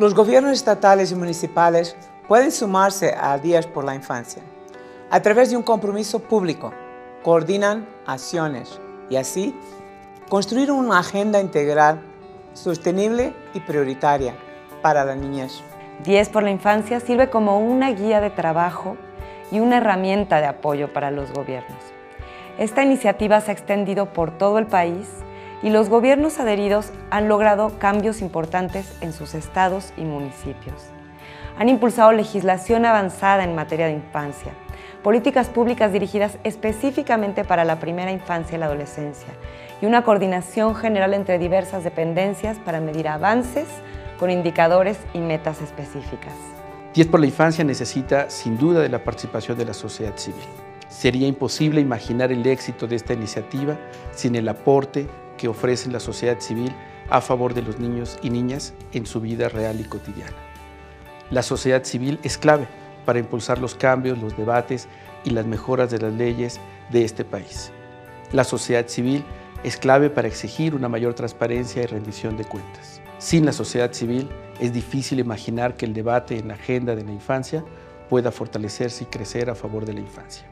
Los gobiernos estatales y municipales pueden sumarse a Días por la Infancia. A través de un compromiso público, coordinan acciones y así construir una agenda integral, sostenible y prioritaria para la niñez. 10 por la Infancia sirve como una guía de trabajo y una herramienta de apoyo para los gobiernos. Esta iniciativa se ha extendido por todo el país y los gobiernos adheridos han logrado cambios importantes en sus estados y municipios. Han impulsado legislación avanzada en materia de infancia, políticas públicas dirigidas específicamente para la primera infancia y la adolescencia y una coordinación general entre diversas dependencias para medir avances con indicadores y metas específicas. 10 por la infancia necesita sin duda de la participación de la sociedad civil. Sería imposible imaginar el éxito de esta iniciativa sin el aporte que ofrece la sociedad civil a favor de los niños y niñas en su vida real y cotidiana. La sociedad civil es clave para impulsar los cambios, los debates y las mejoras de las leyes de este país. La sociedad civil es clave para exigir una mayor transparencia y rendición de cuentas. Sin la sociedad civil es difícil imaginar que el debate en la agenda de la infancia pueda fortalecerse y crecer a favor de la infancia.